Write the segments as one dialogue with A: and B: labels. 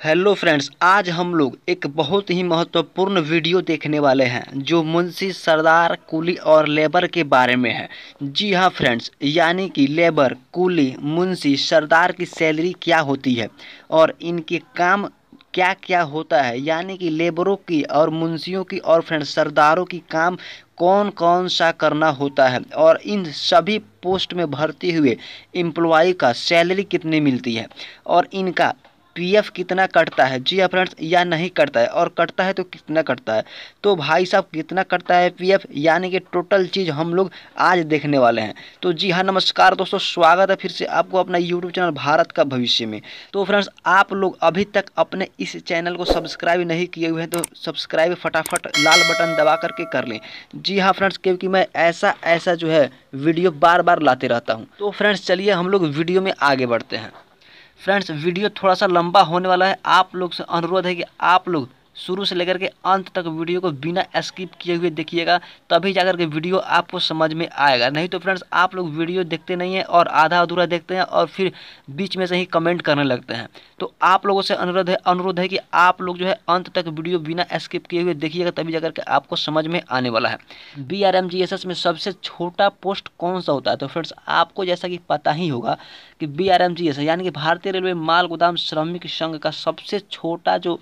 A: Hello friends, आज हम लोग एक बहुत ही महत्वपूर्ण वीडियो देखने वाले हैं, जो मुंशी सरदार कुली और लेबर के बारे में है। जी हाँ फ्रेंड्स, यानी कि लेबर, कुली, मुंशी सरदार की सैलरी क्या होती है और इनके काम क्या क्या होता है? यानी कि लेबरों की और मुंशियों की और फ्रेंड्स, सरदारों की काम कौन कौन सा करना होता है? और इन सभी पोस्ट में भर्ती हुए एम्प्लॉय का सैलरी कितनी मिलती है? और इनका पीएफ कितना कटता है? जी फ्रेंड्स या नहीं कटता है? और कटता है तो कितना कटता है? तो भाई साहब, कितना कटता है पीएफ यानी कि टोटल चीज़ हम लोग आज देखने वाले हैं। तो जी हाँ नमस्कार दोस्तों, स्वागत है फिर से आपको अपना यूट्यूब चैनल भारत का भविष्य में। तो फ्रेंड्स आप लोग अभी तक अपने इस चैनल को सब्सक्राइब नहीं किए हुए हैं तो सब्सक्राइब फटाफट लाल बटन दबा करके कर लें। जी हाँ फ्रेंड्स क्योंकि मैं ऐसा ऐसा जो है वीडियो बार बार लाते रहता हूँ। तो फ्रेंड्स चलिए हम लोग वीडियो में आगे बढ़ते हैं। फ्रेंड्स वीडियो थोड़ा सा लंबा होने वाला है। आप लोग से अनुरोध है कि आप लोग शुरू से लेकर के अंत तक वीडियो को बिना स्किप किए हुए देखिएगा, तभी जाकर के वीडियो आपको समझ में आएगा। नहीं तो फ्रेंड्स, आप लोग वीडियो देखते नहीं हैं और आधा अधूरा देखते हैं और फिर बीच में से ही कमेंट करने लगते हैं। तो आप लोगों से अनुरोध है अनुरोध है कि आप लोग जो है अंत तक वीडियो बिना स्किप किए हुए देखिएगा, तभी जाकर के आपको समझ में आने वाला है। B R M G S S में सबसे छोटा पोस्ट कौन सा होता है? तो फ्रेंड्स, आपको जैसा कि पता ही होगा कि B R M G S यानी कि भारतीय रेलवे माल गोदाम श्रमिक संघ का सबसे छोटा जो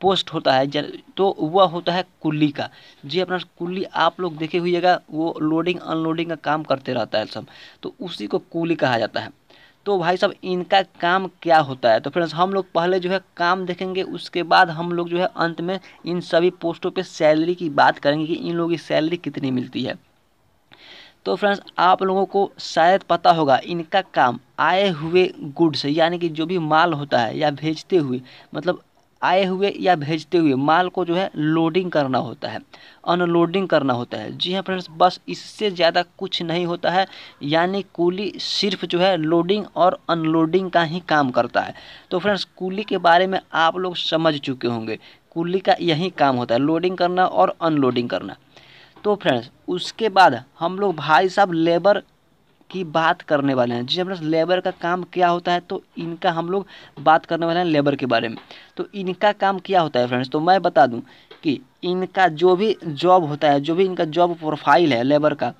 A: पोस्ट होता है तो वह होता है कुल्ली का। जी अपना कुल्ली आप लोग देखे हुईगा वो लोडिंग अनलोडिंग का काम करते रहता है सब तो उसी को कुली कहा जाता है। तो भाई साहब, इनका काम क्या होता है? तो फ्रेंड्स हम लोग पहले जो है काम देखेंगे, उसके बाद हम लोग जो है अंत में इन सभी पोस्टों पे सैलरी की बात करेंगे कि इन लोगों की सैलरी कितनी मिलती है। तो फ्रेंड्स आप लोगों को शायद पता होगा, इनका काम आए हुए गुड्स यानी कि जो भी माल होता है या भेजते हुए मतलब आए हुए या भेजते हुए माल को जो है लोडिंग करना होता है अनलोडिंग करना होता है। जी हाँ फ्रेंड्स बस इससे ज़्यादा कुछ नहीं होता है, यानी कूली सिर्फ़ जो है लोडिंग और अनलोडिंग का ही काम करता है। तो फ्रेंड्स कूली के बारे में आप लोग समझ चुके होंगे। कूली का यही काम होता है लोडिंग करना और अनलोडिंग करना। तो फ्रेंड्स उसके बाद हम लोग भाई साहब लेबर की बात करने वाले हैं। जी फ्रेंड्स लेबर का काम क्या होता है तो इनका हम लोग बात करने वाले हैं लेबर के बारे में। तो इनका काम क्या होता है फ्रेंड्स तो मैं बता दूँ कि इनका जो भी जॉब होता है, जो भी इनका जॉब प्रोफ़ाइल है लेबर का,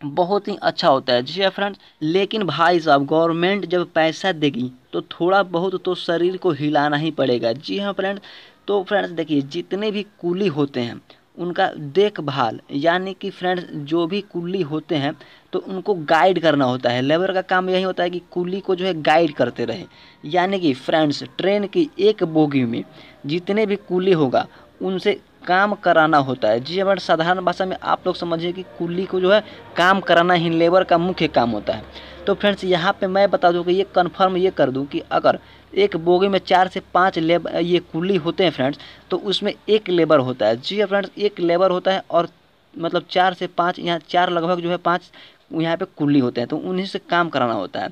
A: बहुत ही अच्छा होता है। जी फ्रेंड्स लेकिन भाई साहब गवर्नमेंट जब पैसा देगी तो थोड़ा बहुत तो शरीर को हिलाना ही पड़ेगा। जी हाँ फ्रेंड्स तो फ्रेंड्स देखिए, जितने भी कूली होते हैं उनका देखभाल, यानी कि फ्रेंड्स जो भी कुल्ली होते हैं तो उनको गाइड करना होता है। लेबर का काम यही होता है कि कुल्ली को जो है गाइड करते रहे। यानी कि फ्रेंड्स ट्रेन की एक बोगी में जितने भी कुल्ली होगा, उनसे काम कराना होता है। जी हमारे साधारण भाषा में आप लोग समझिए कि कुल्ली को जो है काम कराना ही लेबर का मुख्य काम होता है। तो फ्रेंड्स यहाँ पे मैं बता दूँ कि ये कन्फर्म ये कर दूँ कि अगर एक बोगी में चार से पाँच लेब ये कुली होते हैं फ्रेंड्स तो उसमें एक लेबर होता है। जी फ्रेंड्स एक लेबर होता है और मतलब चार से पाँच, यहाँ चार लगभग जो है पाँच यहाँ पे कुली होते हैं तो उन्हीं से काम कराना होता है।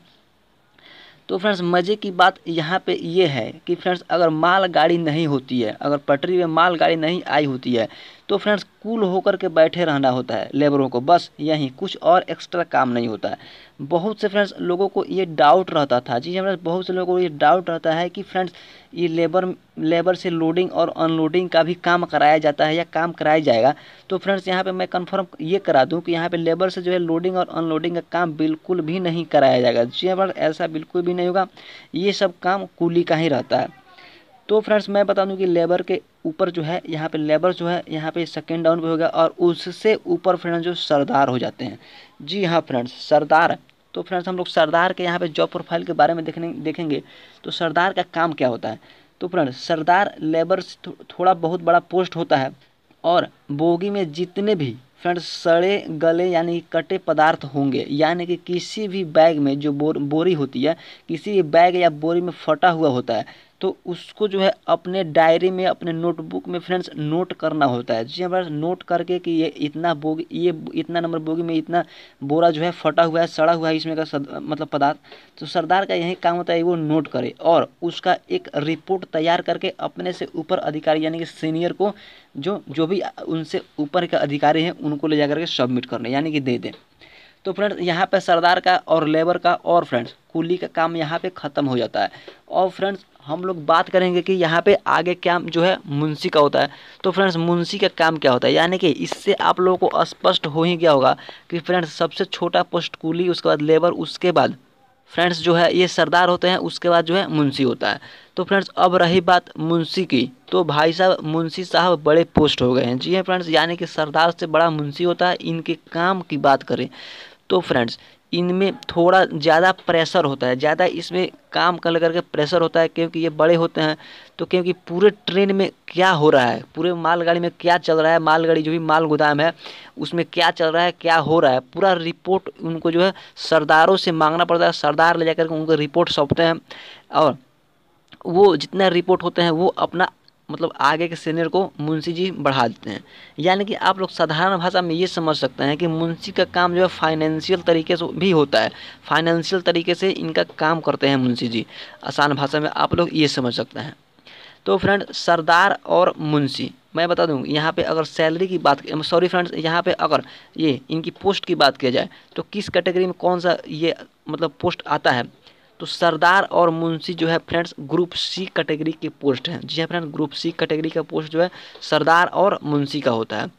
A: तो फ्रेंड्स मज़े की बात यहाँ पे ये है कि फ्रेंड्स अगर माल गाड़ी नहीं होती है, अगर पटरी में माल गाड़ी नहीं आई होती है तो फ्रेंड्स कूल होकर के बैठे रहना होता है लेबरों को। बस यही कुछ और एक्स्ट्रा काम नहीं होता है। बहुत से फ्रेंड्स लोगों को ये डाउट रहता था। जी फ्रेंड्स बहुत से लोगों को ये डाउट रहता है कि फ्रेंड्स ये लेबर लेबर से लोडिंग और अनलोडिंग का भी काम कराया जाता है या काम कराया जाएगा। तो फ्रेंड्स यहाँ पे मैं कंफर्म ये करा दूँ कि यहाँ पे लेबर से जो है लोडिंग और अनलोडिंग का काम बिल्कुल भी नहीं कराया जाएगा। जी फ्रेंड्स ऐसा बिल्कुल भी नहीं होगा। ये सब काम कूली का ही रहता है। तो फ्रेंड्स मैं बता दूँ कि लेबर के ऊपर जो है यहाँ पे लेबर जो है यहाँ पे सेकेंड डाउन पे होगा और उससे ऊपर फ्रेंड्स जो सरदार हो जाते हैं। जी हाँ फ्रेंड्स सरदार। तो फ्रेंड्स हम लोग सरदार के यहाँ पे जॉब प्रोफ़ाइल के बारे में देखने देखेंगे तो सरदार का काम क्या होता है? तो फ्रेंड्स सरदार लेबर थो, थोड़ा बहुत बड़ा पोस्ट होता है और बोगी में जितने भी फ्रेंड्स सड़े गले यानी कटे पदार्थ होंगे यानी कि किसी भी बैग में जो बोर बोरी होती है किसी भी बैग या बोरी में फटा हुआ होता है तो उसको जो है अपने डायरी में अपने नोटबुक में फ्रेंड्स नोट करना होता है। जी हमारा नोट करके कि ये इतना बोगी ये इतना नंबर बोगी में इतना बोरा जो है फटा हुआ है सड़ा हुआ है इसमें का सद, मतलब पदार्थ। तो सरदार का यही काम होता है वो नोट करे और उसका एक रिपोर्ट तैयार करके अपने से ऊपर अधिकारी यानी कि सीनियर को जो जो भी उनसे ऊपर के अधिकारी हैं उनको ले जा करके सबमिट करने यानी कि दे दें। तो फ्रेंड्स यहाँ पे सरदार का और लेबर का और फ्रेंड्स कुली का काम यहाँ पे ख़त्म हो जाता है। और फ्रेंड्स हम लोग बात करेंगे कि यहाँ पे आगे क्या जो है मुंशी का होता है। तो फ्रेंड्स, मुंशी का काम क्या होता है? यानी कि इससे आप लोगों को स्पष्ट हो ही गया होगा कि फ्रेंड्स, सबसे छोटा पोस्ट कूली, उसके बाद लेबर, उसके बाद फ्रेंड्स जो है, ये सरदार होते हैं, उसके बाद जो है मुंशी होता है। तो फ्रेंड्स, अब रही बात मुंशी की। तो भाई साहब, मुंशी साहब बड़े पोस्ट हो गए हैं। जी हाँ फ्रेंड्स, यानी कि सरदार से बड़ा मुंशी होता है, इनके काम की बात करें। तो फ्रेंड्स इनमें थोड़ा ज़्यादा प्रेशर होता है, ज़्यादा इसमें काम कर करके प्रेशर होता है क्योंकि ये बड़े होते हैं तो क्योंकि पूरे ट्रेन में क्या हो रहा है, पूरे मालगाड़ी में क्या चल रहा है, मालगाड़ी जो भी माल गोदाम है, उसमें क्या चल रहा है, क्या हो रहा है, पूरा रिपोर्ट उनको जो है सरदारों से मांगना पड़ता है, सरदार ले जाकर उनको रिपोर्ट सौंपते हैं और वो जितना रिपोर्ट होते हैं वो अपना मतलब आगे के सीनियर को मुंशी जी बढ़ा देते हैं। यानी कि आप लोग साधारण भाषा में ये समझ सकते हैं कि मुंशी का काम जो है फाइनेंशियल तरीके से भी होता है। फाइनेंशियल तरीके से इनका काम करते हैं मुंशी जी। आसान भाषा में आप लोग ये समझ सकते हैं। तो फ्रेंड सरदार और मुंशी, मैं बता दूँ, यहाँ पे अगर सैलरी की बात सॉरी फ्रेंड्स यहाँ पे अगर ये इनकी पोस्ट की बात किया जाए तो किस कैटेगरी में कौन सा ये मतलब पोस्ट आता है? तो सरदार और मुंशी जो है फ्रेंड्स, ग्रुप सी कैटेगरी के पोस्ट हैं। जी हाँ फ्रेंड्स, ग्रुप सी कैटेगरी का पोस्ट जो है सरदार और मुंशी का होता है।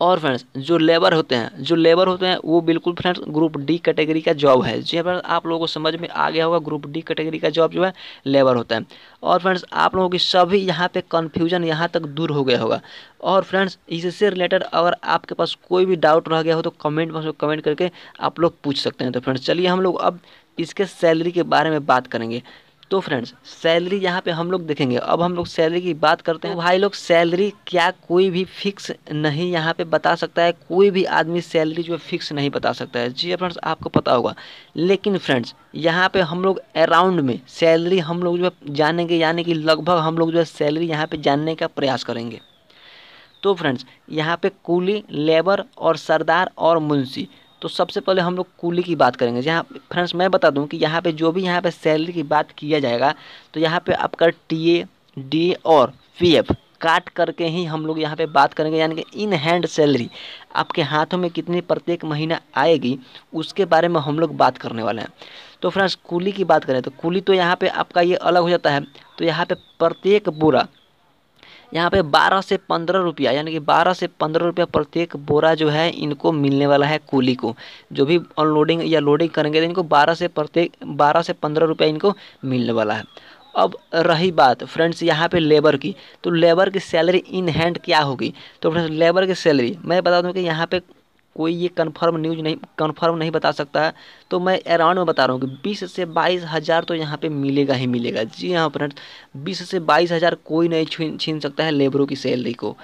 A: और फ्रेंड्स, जो लेबर होते हैं, जो लेबर होते हैं, वो बिल्कुल फ्रेंड्स ग्रुप डी कैटेगरी का जॉब है। जी फ्रेंड्स, आप लोगों को समझ में आ गया होगा, ग्रुप डी कैटेगरी का जॉब जो है लेबर होता है। और फ्रेंड्स, आप लोगों की सभी यहाँ पे कन्फ्यूज़न यहाँ तक दूर हो गया होगा। और फ्रेंड्स, इससे रिलेटेड अगर आपके पास कोई भी डाउट रह गया हो तो कमेंट बॉक्स में कमेंट करके आप लोग पूछ सकते हैं। तो फ्रेंड्स, चलिए हम लोग अब इसके सैलरी के बारे में बात करेंगे। तो फ्रेंड्स सैलरी यहाँ पे हम लोग देखेंगे। अब हम लोग सैलरी की बात करते हैं। तो भाई लोग सैलरी क्या कोई भी फिक्स नहीं यहाँ पे बता सकता है। कोई भी आदमी सैलरी जो है फिक्स नहीं बता सकता है। जी फ्रेंड्स आपको पता होगा। लेकिन फ्रेंड्स यहाँ पे हम लोग अराउंड में सैलरी हम लोग जो है जानेंगे, यानी कि लगभग हम लोग जो है सैलरी यहाँ पर जानने का प्रयास करेंगे। तो फ्रेंड्स यहाँ पे कूली लेबर और सरदार और मुंशी तो सबसे पहले हम लोग कूली की बात करेंगे। जहाँ फ्रेंड्स, मैं बता दूँ कि यहाँ पे जो भी यहाँ पे सैलरी की बात किया जाएगा तो यहाँ पे आपका टी ए डी और पी एफ़ काट करके ही हम लोग यहाँ पे बात करेंगे। यानी कि इन हैंड सैलरी आपके हाथों में कितनी प्रत्येक महीना आएगी, उसके बारे में हम लोग बात करने वाले हैं। तो फ्रेंड्स, कूली की बात करें तो कूली तो यहाँ पे आपका ये अलग हो जाता है। तो यहाँ पे प्रत्येक बोरा यहाँ पे 12 से 15 रुपया, यानी कि 12 से 15 रुपया प्रत्येक बोरा जो है इनको मिलने वाला है कूली को। जो भी अनलोडिंग या लोडिंग करेंगे तो इनको 12 से प्रत्येक 12 से 15 रुपया इनको मिलने वाला है। अब रही बात फ्रेंड्स यहाँ पे लेबर की तो लेबर की सैलरी इन हैंड क्या होगी? तो फ्रेंड्स लेबर की सैलरी मैं बता दूँ कि यहाँ पे कोई ये कन्फर्म न्यूज़ नहीं कन्फर्म नहीं बता सकता है। तो मैं अराउंड में बता रहा हूँ कि बीस से बाईस हज़ार तो यहाँ पे मिलेगा ही मिलेगा। जी हाँ फ्रेंड्स बीस से बाईस हज़ार कोई नहीं छीन छीन सकता है लेबरों की सैलरी को।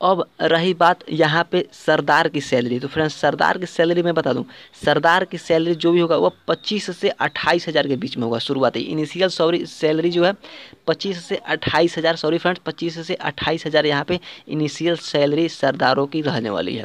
A: अब रही बात यहाँ पे सरदार की सैलरी। तो फ्रेंड्स, सरदार की सैलरी मैं बता दूँ। सरदार की सैलरी जो भी होगा, वो पच्चीस से अट्ठाईस हज़ार के बीच में होगा शुरुआत। ही इनिशियल सॉरी सैलरी जो है, पच्चीस से अट्ठाईस हज़ार सॉरी फ्रेंड्स, पच्चीस से अट्ठाईस हज़ार यहाँ पे इनिशियल सैलरी सरदारों की रहने वाली है।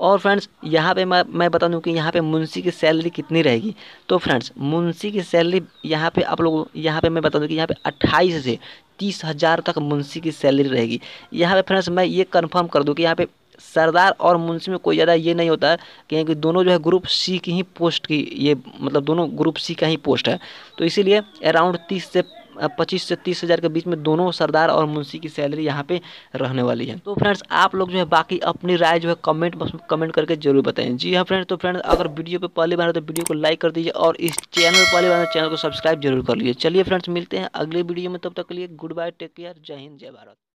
A: और फ्रेंड्स, यहाँ पे मैं मैं बता दूँ कि यहाँ पे मुंशी की सैलरी कितनी रहेगी। तो फ्रेंड्स, मुंशी की सैलरी यहाँ पे आप लोग, यहाँ पे मैं बता दूँ कि यहाँ पे अट्ठाईस से तीस हज़ार तक मुंशी की सैलरी रहेगी। यहाँ पे फ्रेंड्स, मैं ये कंफर्म कर दूँ कि यहाँ पे सरदार और मुंशी में कोई ज़्यादा ये नहीं होता है क्योंकि दोनों जो है ग्रुप सी की ही पोस्ट की ये मतलब दोनों ग्रुप सी का ही पोस्ट है। तो इसीलिए अराउंड तीस से पच्चीस से तीस हज़ार के बीच में दोनों सरदार और मुंशी की सैलरी यहाँ पे रहने वाली है। तो फ्रेंड्स, आप लोग जो है बाकी अपनी राय जो है कमेंट बॉक्स में कमेंट करके ज़रूर बताएँ। जी हाँ फ्रेंड्स तो फ्रेंड्स, अगर वीडियो पे पहली बार तो वीडियो को लाइक कर दीजिए और इस चैनल पर पहली बार चैनल को सब्सक्राइब ज़रूर कर लीजिए। चलिए फ्रेंड्स, मिलते हैं अगले वीडियो में, तब तक के लिए गुड बाय टेक केयर जय हिंद, जय भारत।